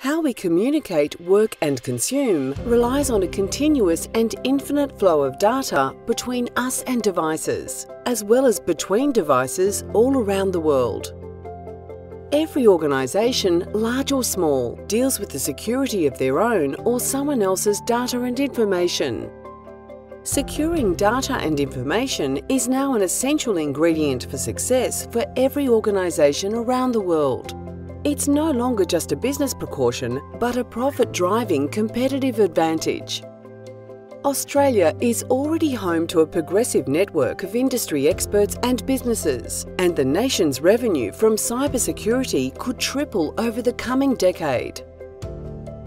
How we communicate, work and consume relies on a continuous and infinite flow of data between us and devices, as well as between devices all around the world. Every organisation, large or small, deals with the security of their own or someone else's data and information. Securing data and information is now an essential ingredient for success for every organisation around the world. It's no longer just a business precaution, but a profit-driving competitive advantage. Australia is already home to a progressive network of industry experts and businesses, and the nation's revenue from cybersecurity could triple over the coming decade.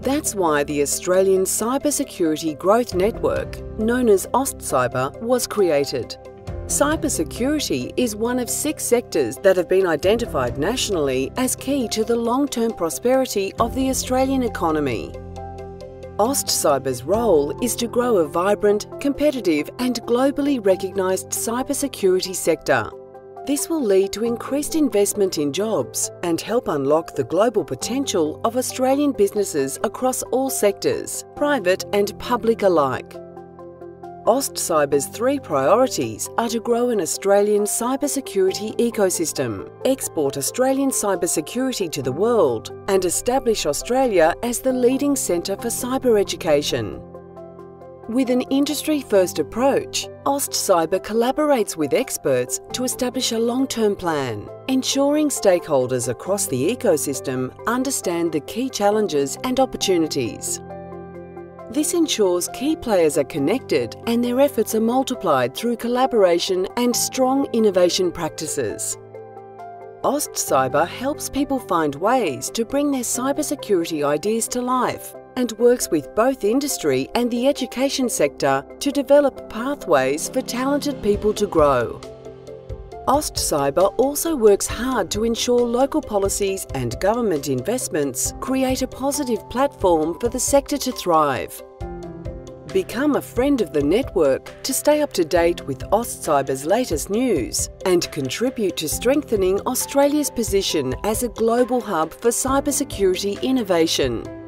That's why the Australian Cybersecurity Growth Network, known as AustCyber, was created. Cybersecurity is one of six sectors that have been identified nationally as key to the long-term prosperity of the Australian economy. AustCyber's role is to grow a vibrant, competitive and globally recognised cybersecurity sector. This will lead to increased investment in jobs and help unlock the global potential of Australian businesses across all sectors, private and public alike. AustCyber's three priorities are to grow an Australian cybersecurity ecosystem, export Australian cybersecurity to the world, and establish Australia as the leading centre for cyber education. With an industry-first approach, AustCyber collaborates with experts to establish a long-term plan, ensuring stakeholders across the ecosystem understand the key challenges and opportunities. This ensures key players are connected and their efforts are multiplied through collaboration and strong innovation practices. AustCyber helps people find ways to bring their cybersecurity ideas to life and works with both industry and the education sector to develop pathways for talented people to grow. AustCyber also works hard to ensure local policies and government investments create a positive platform for the sector to thrive. Become a friend of the network to stay up to date with AustCyber's latest news and contribute to strengthening Australia's position as a global hub for cybersecurity innovation.